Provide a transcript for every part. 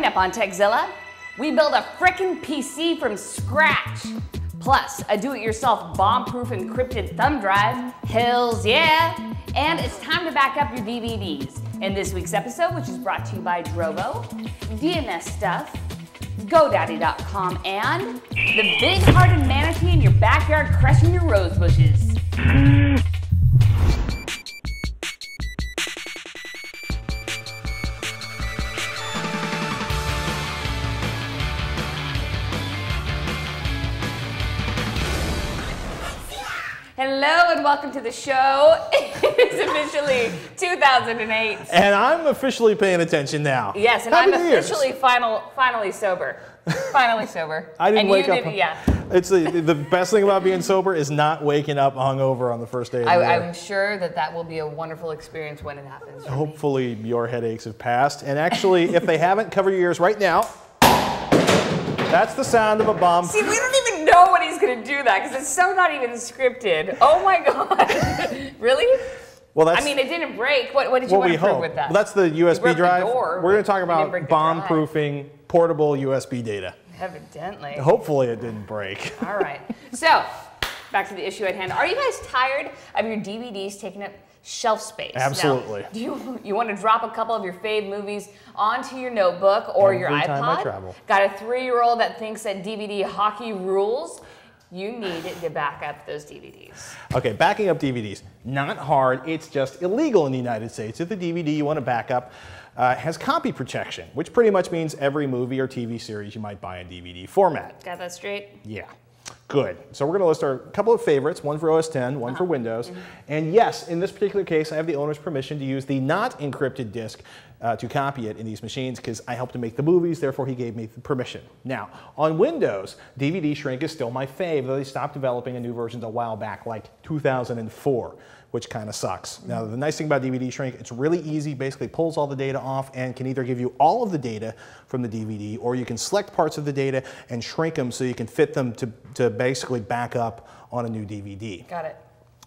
Coming up on Tekzilla, we build a frickin' PC from scratch. Plus, a do-it-yourself bomb-proof encrypted thumb drive. Hills, yeah! And it's time to back up your DVDs. In this week's episode, which is brought to you by Drobo, DNS Stuff, GoDaddy.com, and the big-hearted manatee in your backyard crushing your rose bushes. Hello and welcome to the show. it's officially 2008. And I'm officially paying attention now. Yes, and I'm Year's. officially final, finally sober. Finally sober. I didn't and wake you up. Did, yeah, It's the, the best thing about being sober is not waking up hungover on the first day of the I, year. I'm sure that that will be a wonderful experience when it happens. for me. Hopefully your headaches have passed. And actually, if they haven't, cover your ears right now. That's the sound of a bomb. See, we don't even know when he's gonna do that because it's so not even scripted. Oh my god! really? Well, that's I mean, it didn't break. What, what did you want to prove hope. with that? Well, that's the USB broke the drive. door, We're going to talk about drive. bomb-proofing portable USB data. Evidently. Hopefully, it didn't break. All right. So, back to the issue at hand. Are you guys tired of your DVDs taking up shelf space? Now, Absolutely. do you you want to drop a couple of your fave movies onto your notebook or your Every time I iPod? travel. Got a three-year-old that thinks that DVD hockey rules? You need to back up those DVDs. Okay, backing up DVDs. Not hard, it's just illegal in the United States. If the DVD you want to back up uh, has copy protection, which pretty much means every movie or TV series you might buy in DVD format. Got that straight? Yeah, good. So we're going to list our couple of favorites, one for OS 10, one for Windows. And yes, in this particular case, I have the owner's permission to use the not encrypted disk uh, to copy it in these machines because I helped to make the movies, therefore he gave me the permission. Now, on Windows, DVD shrink is still my fave, though they stopped developing a new version a while back, like 2004 which kind of sucks. Now, the nice thing about DVD shrink, it's really easy, basically pulls all the data off and can either give you all of the data from the DVD or you can select parts of the data and shrink them so you can fit them to, to basically back up on a new DVD. Got it.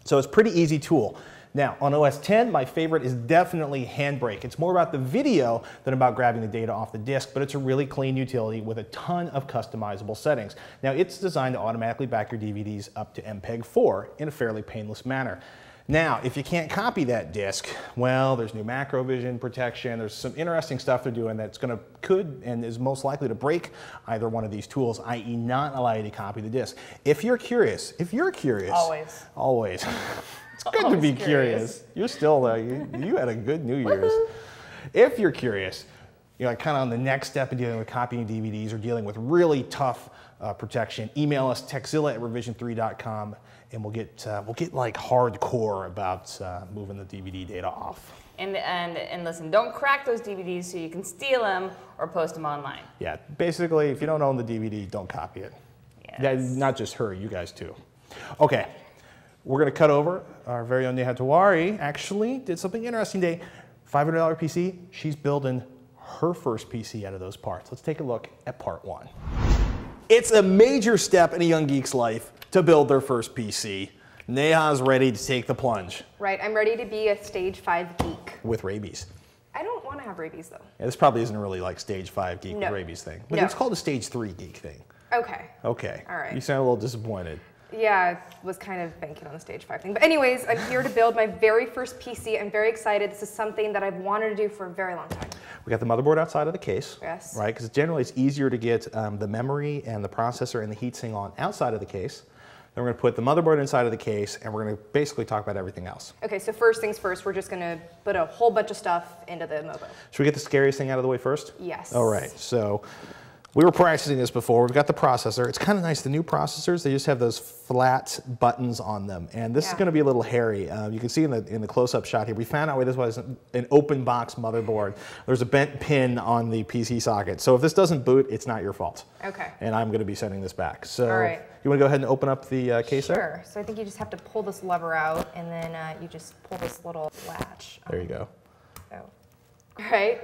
So it's a pretty easy tool. Now, on OS 10, my favorite is definitely Handbrake. It's more about the video than about grabbing the data off the disk, but it's a really clean utility with a ton of customizable settings. Now, it's designed to automatically back your DVDs up to MPEG-4 in a fairly painless manner. Now, if you can't copy that disk, well, there's new macrovision protection. There's some interesting stuff they're doing that's going to, could, and is most likely to break either one of these tools, i.e. not allow you to copy the disk. If you're curious, if you're curious. Always. Always. it's good to be curious. curious. You're still there. You, you had a good New Year's. if you're curious, you know, kind of on the next step in dealing with copying DVDs or dealing with really tough uh, protection, email us tekzilla at revision3.com and we'll get uh, we'll get like hardcore about uh, moving the DVD data off. And, and, and listen, don't crack those DVDs so you can steal them or post them online. Yeah, basically, if you don't own the DVD, don't copy it. Yeah, Yes. not just her, you guys too. Okay, we're gonna cut over. Our very own Neha Tiwari actually did something interesting today. $500 PC, she's building her first PC out of those parts. Let's take a look at part one. It's a major step in a young geek's life to build their first PC. Neha's ready to take the plunge Right, I'm ready to be a stage five geek. with rabies. I don't want to have rabies though. Yeah, this probably isn't really like stage five geek No. with rabies thing, but No. it's called a stage three geek thing. Okay. Okay. All right. You sound a little disappointed. Yeah, I was kind of banking on the stage five thing. But anyways, I'm here to build my very first PC. I'm very excited. This is something that I've wanted to do for a very long time. We got the motherboard outside of the case. Yes. Right, because generally it's easier to get um, the memory and the processor and the heatsink on outside of the case. Then we're going to put the motherboard inside of the case, and we're going to basically talk about everything else. Okay, so first things first, we're just gonna put a whole bunch of stuff into the Mobo. Should we get the scariest thing out of the way first? Yes. All right. So we were practicing this before. We've got the processor. It's kind of nice. The new processors, they just have those flat buttons on them, and this is going to be a little hairy. Uh, you can see in the in the close-up shot here. We found out why this was an open box motherboard. There's a bent pin on the PC socket. So if this doesn't boot, it's not your fault. Okay. And I'm going to be sending this back. So All right. you want to go ahead and open up the uh, case there? Sure. So I think you just have to pull this lever out, and then uh, you just pull this little latch. There you go. So, all right.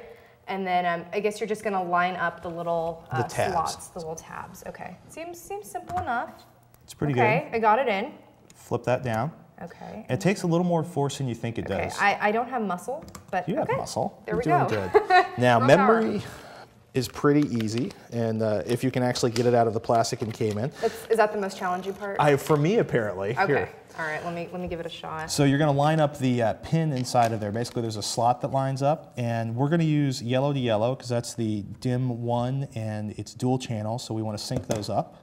And then um, I guess you're just gonna line up the little uh, The slots, the little tabs. Okay. Seems seems simple enough. It's pretty good. okay, I got it in. Flip that down. Okay. It takes a little more force than you think it Okay. does. I, I don't have muscle, but You have muscle. There You're we doing go. good. Now, memory, is pretty easy, and uh, if you can actually get it out of the plastic and came in. That's, is that the most challenging part? I, for me, apparently. okay. Here. All right. Let me let me give it a shot. So you're going to line up the uh, pin inside of there. Basically, there's a slot that lines up, and we're going to use yellow to yellow because that's the DIMM one, and it's dual channel. So we want to sync those up.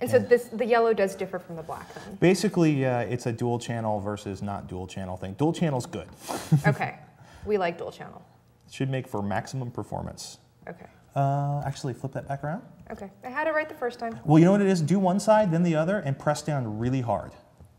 And so this the yellow does differ from the black then. Basically, uh, it's a dual channel versus not dual channel thing. Dual channel's good. okay. We like dual channel. Should make for maximum performance. Okay. Uh, actually, flip that back around. Okay. I had it right the first time. Well, you know what it is? Do one side, then the other, and press down really hard.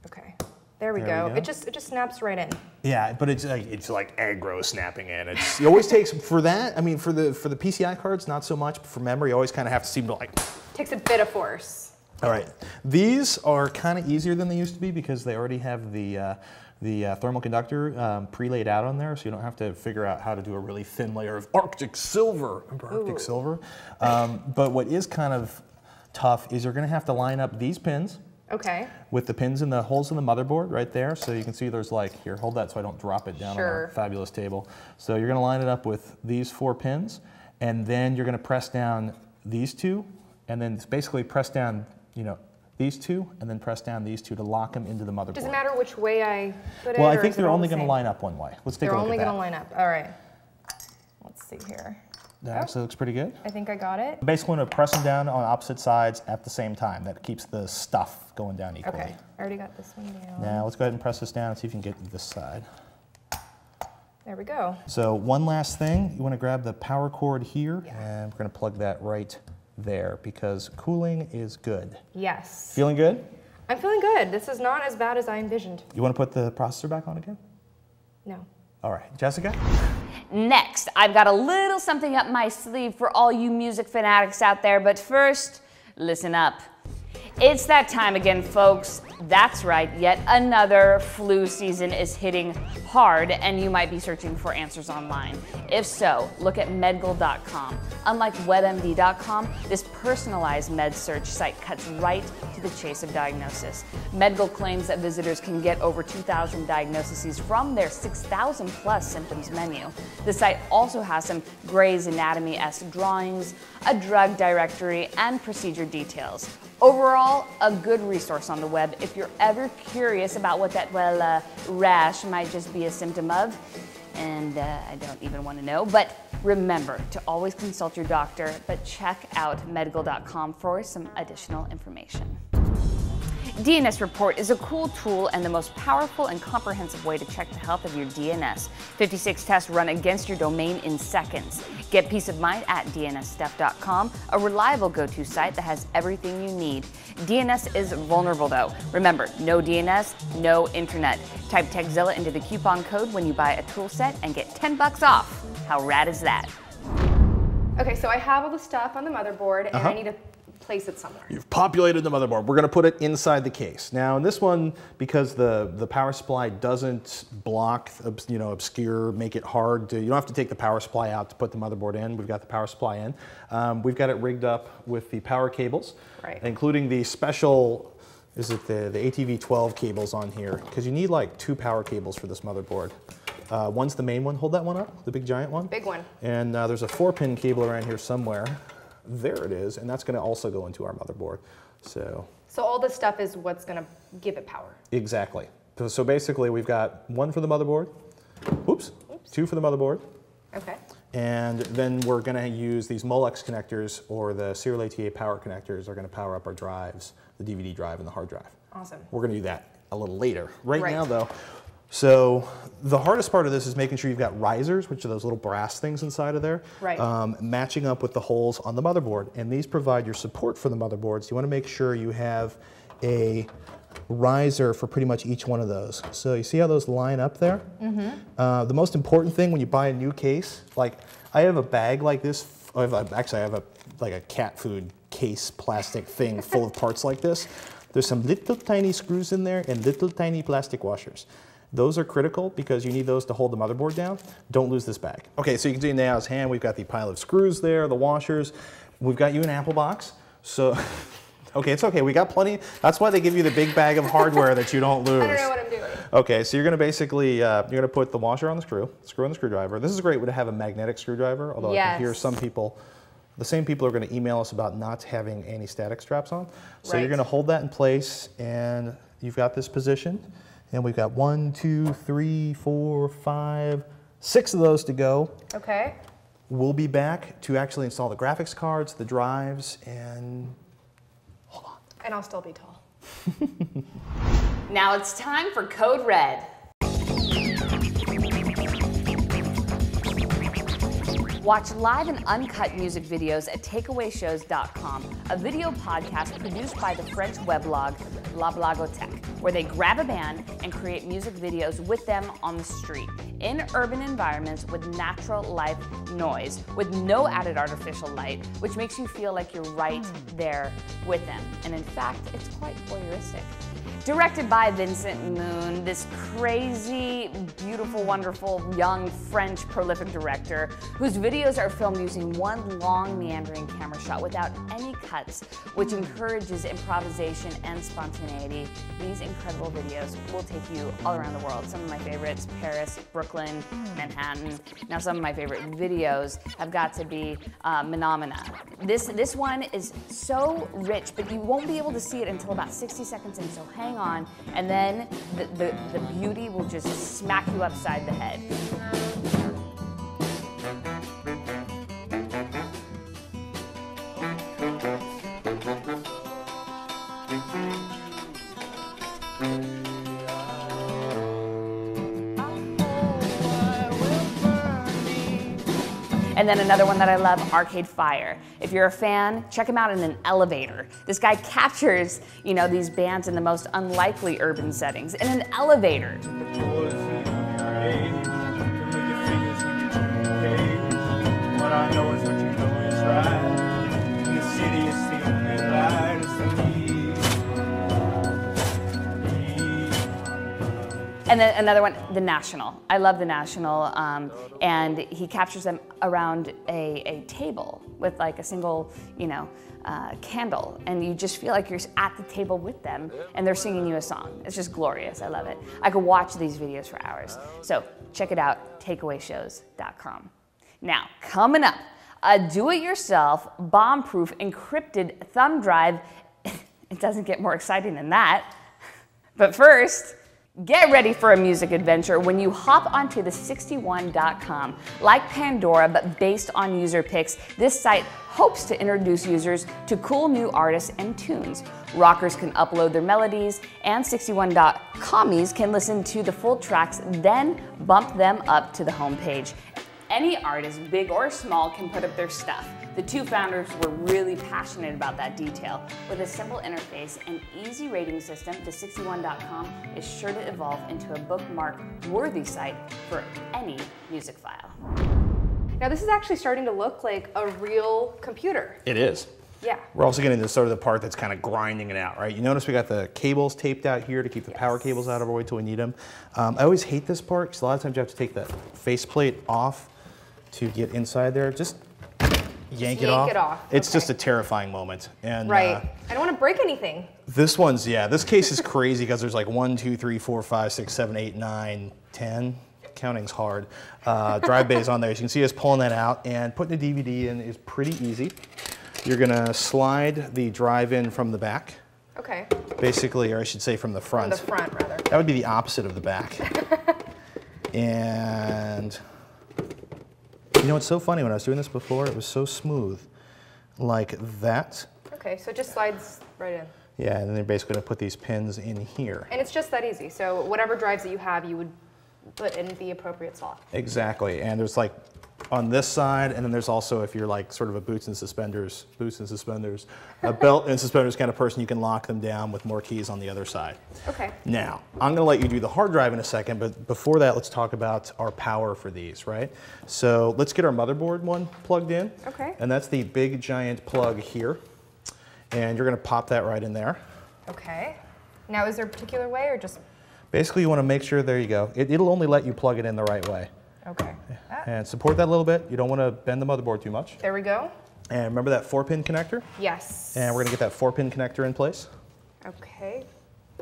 Okay. There we, There we go. go. It just it just snaps right in. Yeah, but it's like it's like aggro snapping in. It's it always takes for that. I mean, for the for the PCI cards, not so much. But for memory, you always kind of have to seem to like. Takes a bit of force. All right, these are kind of easier than they used to be because they already have the. Uh, the uh, thermal conductor um, pre-laid out on there, so you don't have to figure out how to do a really thin layer of Arctic silver. Remember Arctic Ooh. silver? Um, but what is kind of tough is you're going to have to line up these pins Okay. with the pins in the holes in the motherboard right there. So you can see there's like, here, hold that so I don't drop it down on Sure. our fabulous table. So you're gonna line it up with these four pins, and then you're gonna press down these two, and then basically press down, you know, these two, and then press down these two to lock them into the motherboard. Does it matter which way I put it? Well, I think they're only the gonna line up one way. Let's take They're a look at only at gonna line up. All right. Let's see here. That oh. actually looks pretty good. I think I got it. Basically, going to press them down on opposite sides at the same time. That keeps the stuff going down equally. Okay. I already got this one down. Now let's go ahead and press this down and see if you can get this side. There we go. So one last thing, you want to grab the power cord here, Yeah. and we're going to plug that right there because cooling is good. Yes. Feeling good? I'm feeling good. This is not as bad as I envisioned. You want to put the processor back on again? No. All right, Jessica? Next, I've got a little something up my sleeve for all you music fanatics out there, but first, listen up. It's that time again, folks. That's right, yet another flu season is hitting hard, and you might be searching for answers online. If so, look at medgle.com. Unlike webmd.com, this personalized med search site cuts right to the chase of diagnosis. Medgle claims that visitors can get over 2,000 diagnoses from their 6,000 plus symptoms menu. The site also has some Gray's Anatomy esque drawings, a drug directory, and procedure details. Overall, a good resource on the web if you're ever curious about what that, well, uh, rash might just be a symptom of. And uh, I don't even want to know. But remember to always consult your doctor, but check out medgle.com for some additional information. DNS Report is a cool tool and the most powerful and comprehensive way to check the health of your DNS. 56 tests run against your domain in seconds. Get peace of mind at DNSstuff.com, a reliable go to site that has everything you need. DNS is vulnerable though. Remember, no DNS, no internet. Type Tekzilla into the coupon code when you buy a tool set and get 10 bucks off. How rad is that? Okay, so I have all the stuff on the motherboard and Uh-huh. I need to place it somewhere. You've populated the motherboard. We're going to put it inside the case. Now, in this one, because the, the power supply doesn't block, you know, obscure, make it hard to, you don't have to take the power supply out to put the motherboard in. We've got the power supply in. Um, we've got it rigged up with the power cables, Right. including the special, is it the, the ATV12 cables on here? Because you need like two power cables for this motherboard. Uh, one's the main one. Hold that one up, the big giant one. Big one. And uh, there's a four pin cable around here somewhere. There it is, and that's gonna also go into our motherboard. So, So all this stuff is what's gonna give it power. exactly. So- So basically, we've got one for the motherboard, oops, two for the motherboard, Okay. and then we're gonna use these Molex connectors or the serial ATA power connectors are gonna power up our drives, the DVD drive and the hard drive. Awesome. We're gonna do that a little later. Right, Right. now though, so the hardest part of this is making sure you've got risers, which are those little brass things inside of there, Right. um, matching up with the holes on the motherboard. And these provide your support for the motherboards. You wanna make sure you have a riser for pretty much each one of those. So you see how those line up there? Uh, the most important thing when you buy a new case, like I have a bag like this. I have a, actually, I have a like a cat food case plastic thing full of parts like this. There's some little tiny screws in there and little tiny plastic washers. Those are critical because you need those to hold the motherboard down. Don't lose this bag. Okay, so you can see in Nao's hand, we've got the pile of screws there, the washers. We've got you an Apple box. So, okay, it's okay. We got plenty. That's why they give you the big bag of hardware that you don't lose. I don't know what I'm doing. Okay, so you're gonna basically, uh, you're gonna put the washer on the screw, screw on the screwdriver. This is a great way to have a magnetic screwdriver, although I can hear some people the same people are going to email us about not having anti-static straps on. So you're going to hold that in place, and you've got this position, and we've got one, two, three, four, five, six of those to go. Okay. We'll be back to actually install the graphics cards, the drives, and hold on. And I'll still be tall. Now it's time for Code Red. Watch live and uncut music videos at takeawayshows.com, a video podcast produced by the French weblog La Blogothèque, where they grab a band and create music videos with them on the street, in urban environments with natural life noise, with no added artificial light, which makes you feel like you're right hmm. there with them. And in fact, it's quite voyeuristic. Directed by Vincent Moon, this crazy, beautiful, wonderful, young French prolific director whose videos are filmed using one long meandering camera shot without any cuts, which encourages improvisation and spontaneity. These incredible videos will take you all around the world. Some of my favorites, Paris, Brooklyn, Manhattan. Now some of my favorite videos have got to be uh, Menomena. This, this one is so rich, but you won't be able to see it until about 60 seconds in, so hang on, and then the, the, the beauty will just smack you upside the head. Then another one that I love, Arcade Fire. If you're a fan, check him out in an elevator. This guy captures, you know, these bands in the most unlikely urban settings in an elevator. And then another one, The National. I love The National. Um, and he captures them around a, a table with like a single, you know, uh, candle. And you just feel like you're at the table with them and they're singing you a song. It's just glorious. I love it. I could watch these videos for hours. So check it out, takeawayshows.com. Now, coming up, a do it yourself, bomb proof, encrypted thumb drive. it doesn't get more exciting than that. But first, Get ready for a music adventure when you hop onto the 61.com. Like Pandora, but based on user picks, this site hopes to introduce users to cool new artists and tunes. Rockers can upload their melodies, and 61.commies can listen to the full tracks, then bump them up to the homepage. Any artist, big or small, can put up their stuff. The two founders were really passionate about that detail. With a simple interface and easy rating system, the 61.com is sure to evolve into a bookmark worthy site for any music file. Now this is actually starting to look like a real computer. it is. Yeah. We're also getting to sort of the part that's kind of grinding it out, right? You notice we got the cables taped out here to keep the power cables out of our way till we need them. Um, I always hate this part because a lot of times you have to take the faceplate off to get inside there. Just yank, it, off. it off, It's just a terrifying moment. And Right. uh, I don't want to break anything. this one's, yeah, this case is crazy because there's like one, two, three, four, five, six, seven, eight, nine, ten. Counting's hard. Uh, drive bays on there. As you can see us pulling that out and putting the DVD in is pretty easy. You're gonna slide the drive in from the back, Okay. basically, or I should say from the From front. the front, rather. That would be the opposite of the back. and you know, it's so funny when I was doing this before, it was so smooth, like that. Okay, so it just slides right in. Yeah, and then they're basically gonna put these pins in here. And it's just that easy. So whatever drives that you have, you would put in the appropriate slot. Exactly, and there's like on this side, and then there's also if you're like sort of a boots and suspenders, boots and suspenders, a belt and suspenders kind of person, you can lock them down with more keys on the other side. Okay. Now, I'm gonna let you do the hard drive in a second, but before that, let's talk about our power for these, right? So let's get our motherboard one plugged in. Okay. And that's the big giant plug here. And you're gonna pop that right in there. Okay. Now, is there a particular way or just, Basically, you wanna make sure, there you go. It, it'll only let you plug it in the right way. Okay. And support that a little bit. You don't wanna bend the motherboard too much. there we go. And remember that four pin connector? Yes. And we're gonna get that four pin connector in place. Okay.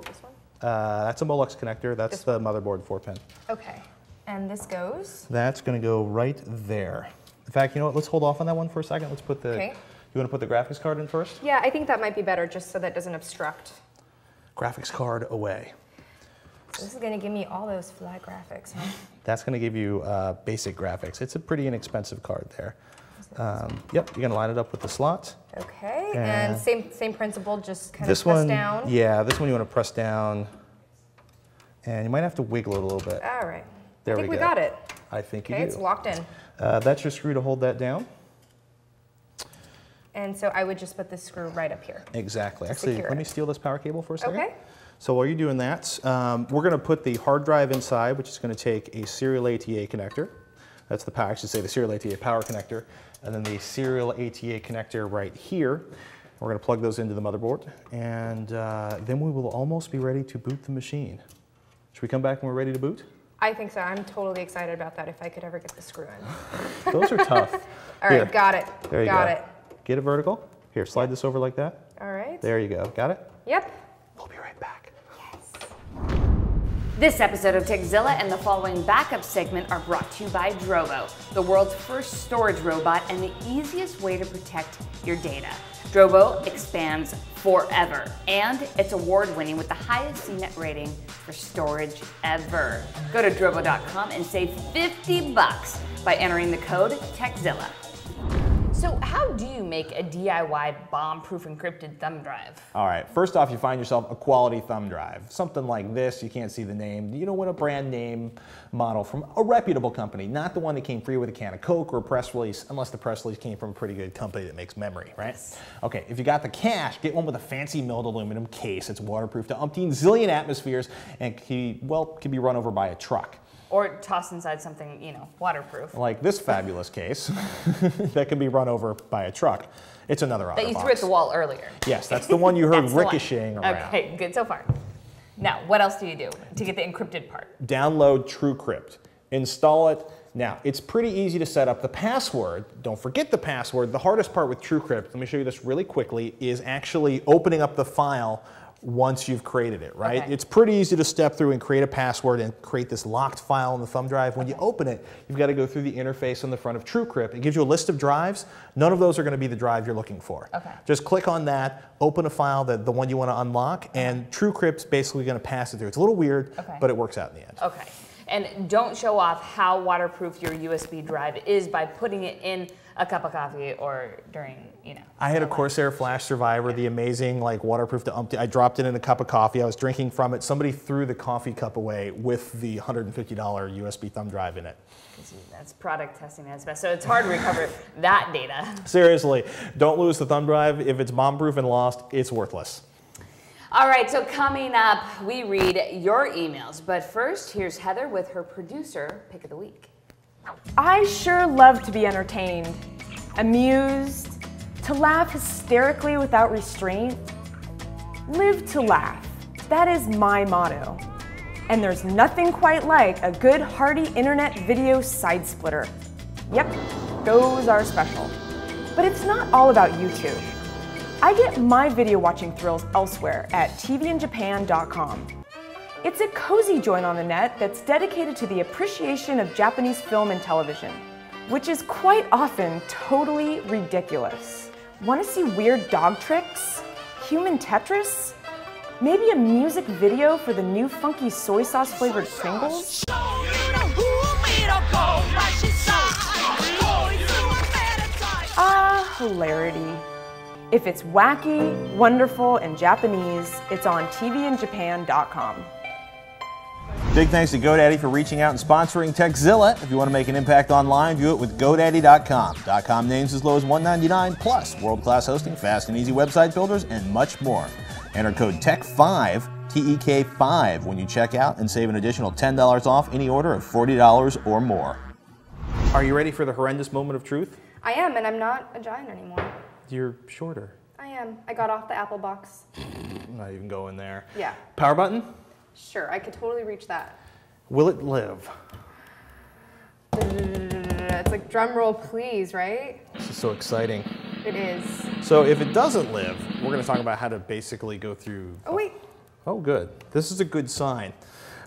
This one? Uh, that's a Molex connector. That's This the motherboard four pin. Okay. And this goes? That's gonna go right there. In fact, you know what? Let's hold off on that one for a second. Let's put the. Okay. You want to put the graphics card in first? Yeah, I think that might be better just so that doesn't obstruct. Graphics card away. So this is gonna give me all those flat graphics, huh? That's going to give you uh, basic graphics. It's a pretty inexpensive card there. Um, yep, you're going to line it up with the slot. Okay, And- and same same principle, just kind this of press one, down. yeah, this one you want to press down, and you might have to wiggle it a little bit. All right. There we go. I think we we, go. got it. I think Okay, you it's locked in. Uh, that's your screw to hold that down. And so I would just put this screw right up here. Exactly. Actually, let me steal this power cable for a second. Okay. So while you're doing that, um, we're going to put the hard drive inside, which is going to take a serial ATA connector. That's the power, I should say the serial ATA power connector, and then the serial ATA connector right here. We're going to plug those into the motherboard, and uh, then we will almost be ready to boot the machine. Should we come back when we're ready to boot? I think so. I'm totally excited about that if I could ever get the screw in. Those are tough. All right, Here. got it. There you got go. it. Get it vertical. Here, slide this over like that. All right. There you go. Got it? Yep. This episode of Tekzilla and the following backup segment are brought to you by Drobo, the world's first storage robot and the easiest way to protect your data. Drobo expands forever, and it's award winning with the highest CNET rating for storage ever. Go to drobo.com and save 50 bucks by entering the code Tekzilla. So, how do you make a DIY bomb proof encrypted thumb drive? All right, first off, you find yourself a quality thumb drive. Something like this, you can't see the name. You know what, a brand name model from a reputable company, not the one that came free with a can of Coke or a press release, unless the press release came from a pretty good company that makes memory, right? Yes. Okay, if you got the cash, get one with a fancy milled aluminum case. It's waterproof to umpteen zillion atmospheres and, can, well, can be run over by a truck. Or toss inside something, you know, waterproof. Like this fabulous case that can be run over by a truck. It's another That you threw at the wall earlier. Yes, that's the one you heard the one. ricocheting around. Okay, good so far. Now, what else do you do to get the encrypted part? download TrueCrypt, install it. Now, it's pretty easy to set up the password. Don't forget the password. The hardest part with TrueCrypt, let me show you this really quickly, is actually opening up the file once you've created it, right? Okay. It's pretty easy to step through and create a password and create this locked file on the thumb drive. When you open it, you've got to go through the interface on the front of TrueCrypt. It gives you a list of drives. None of those are going to be the drive you're looking for. Okay. Just click on that, open a file, that the one you want to unlock, and TrueCrypt's basically going to pass it through. It's a little weird, Okay. but it works out in the end. Okay. And don't show off how waterproof your USB drive is by putting it in a cup of coffee or during, you know. I had a. Corsair Flash Survivor, the amazing like waterproof to umpty. I dropped it in a cup of coffee. I was drinking from it. Somebody threw the coffee cup away with the $150 USB thumb drive in it. That's product testing at its best. So it's hard to recover that data. Seriously, don't lose the thumb drive. If it's bomb-proof and lost, it's worthless. All right, so coming up, we read your emails. But first, here's Heather with her producer pick of the week. I sure love to be entertained, amused, to laugh hysterically without restraint. Live to laugh. That is my motto. And there's nothing quite like a good hearty internet video side splitter. Yep, those are special. But it's not all about YouTube. I get my video watching thrills elsewhere at tvinjapan.com. It's a cozy joint on the net that's dedicated to the appreciation of Japanese film and television, which is quite often totally ridiculous. Want to see weird dog tricks? Human Tetris? Maybe a music video for the new funky soy sauce flavored Pringles? Ah, hilarity. If it's wacky, wonderful, and Japanese, it's on tvinjapan.com. Big thanks to GoDaddy for reaching out and sponsoring Tekzilla. If you want to make an impact online, view it with GoDaddy.com. .com names as low as 199 plus world-class hosting, fast and easy website builders, and much more. Enter code TEK5, T-E-K-5 when you check out and save an additional $10 off any order of $40 or more. Are you ready for the horrendous moment of truth? I am, and I'm not a giant anymore. You're shorter. I am. I got off the Apple box. I'm not even going there. Yeah. Power button? Sure, I could totally reach that. Will it live? It's like drum roll, please, right? This is so exciting. It is. So if it doesn't live, we're going to talk about how to basically go through. Oh wait, Oh, good. This is a good sign.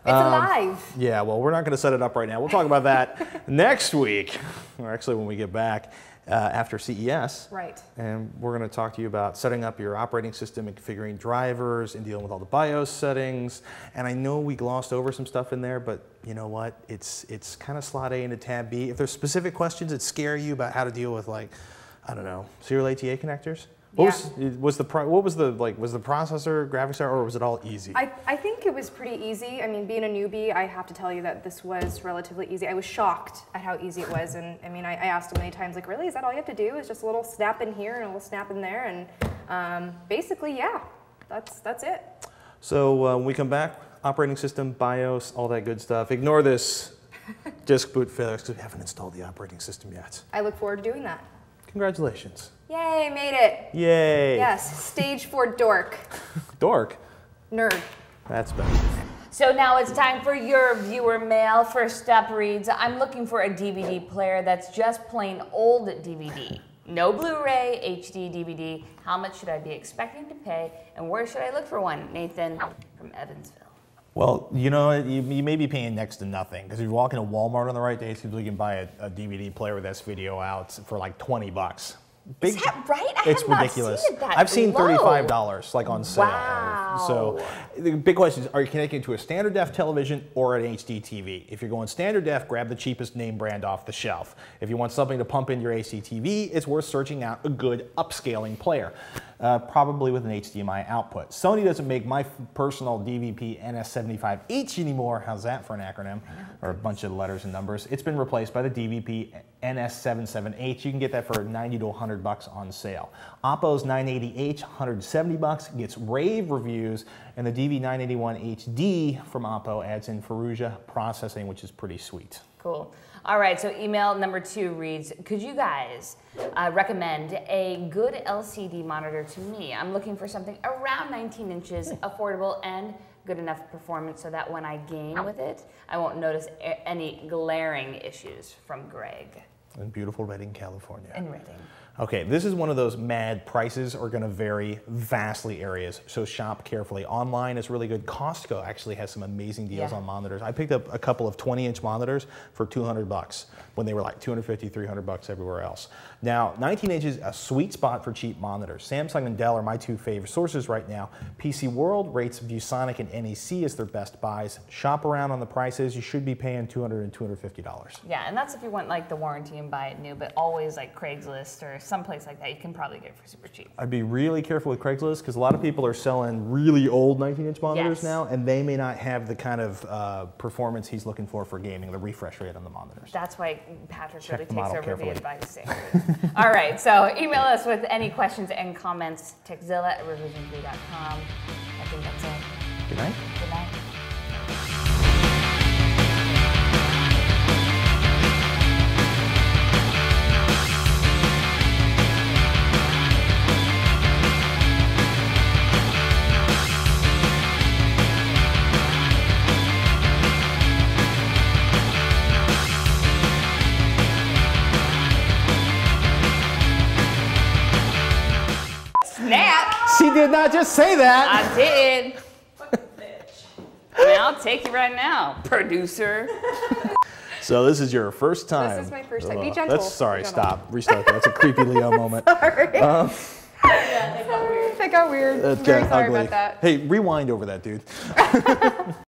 It's um, alive. Yeah, well, we're not going to set it up right now. We'll talk about that next week, or actually when we get back uh, after CES. Right. And we're going to talk to you about setting up your operating system and configuring drivers and dealing with all the BIOS settings. And I know we glossed over some stuff in there, but you know what? It's it's kind of slot A into tab B. If there's specific questions that scare you about how to deal with like, I don't know, serial ATA connectors. What was was the what was the like was the processor graphics card or was it all easy? I, I think it was pretty easy. I mean, being a newbie, I have to tell you that this was relatively easy. I was shocked at how easy it was. And I mean, I, I asked him many times, like, really, is that all you have to do? Is just a little snap in here and a little snap in there? And um, basically, yeah, that's, that's it. So uh, when we come back, operating system, BIOS, all that good stuff. Ignore this disk boot failure because we haven't installed the operating system yet. I look forward to doing that. Congratulations. Yay, made it. Yay. Yes, stage four dork. Dork. Nerd. That's better. So now it's time for your viewer mail. First up reads I'm looking for a DVD player that's just plain old DVD. No Blu ray, HD DVD. How much should I be expecting to pay? And where should I look for one? Nathan from Evansville. Well, you know, you, you may be paying next to nothing because if you walk into Walmart on the right day, you can buy a, a DVD player with S video out for like 20 bucks. Big, Is that right? I it's ridiculous. seen it that I've seen low. thirty-five dollars like on sale. Wow. So the big question is: Are you connecting to a standard def television or an HD TV? If you're going standard def, grab the cheapest name brand off the shelf. If you want something to pump in your HD TV, it's worth searching out a good upscaling player, uh, probably with an HDMI output. Sony doesn't make my personal DVP NS75H anymore. How's that for an acronym or a bunch of letters and numbers? It's been replaced by the DVP NS77H. You can get that for 90 to 100 bucks on sale. Oppo's 980H, 170 bucks, gets rave reviews, and the DV981 HD from Oppo adds in Faroudja processing, which is pretty sweet. Cool. All right, so email number two reads Could you guys uh, recommend a good LCD monitor to me? I'm looking for something around 19 inches, affordable, and good enough performance so that when I game with it, I won't notice any glaring issues from Greg In beautiful Redding, California. in Reading. Okay, this is one of those mad prices are going to vary vastly areas, so shop carefully. Online is really good. Costco actually has some amazing deals Yeah. on monitors. I picked up a couple of 20-inch monitors for 200 bucks when they were like 250, 300 bucks everywhere else. Now, 19 inches is a sweet spot for cheap monitors. Samsung and Dell are my two favorite sources right now. PC World rates ViewSonic and NEC as their best buys. Shop around on the prices. You should be paying 200 and 250 dollars. Yeah, and that's if you want like the warranty and buy it new, but always like Craigslist or someplace like that, you can probably get it for super cheap. I'd be really careful with Craigslist because a lot of people are selling really old 19-inch monitors Yes. now, and they may not have the kind of uh, performance he's looking for for gaming, the refresh rate on the monitors. That's why Patrick Check really takes over carefully. the advice. All right, so email us with any questions and comments, tekzilla at revision3.com. I think that's it. Good night. Good night. Not just say that. I did. I mean, I'll take you right now, producer. So this is your first time. This is my first time. Be Ugh, gentle. That's sorry. Be gentle. Stop. Restart. that. That's a creepy Leo moment. Sorry. Um, yeah, That got weird. I'm very That's sorry ugly. about that. Hey, rewind over that, dude.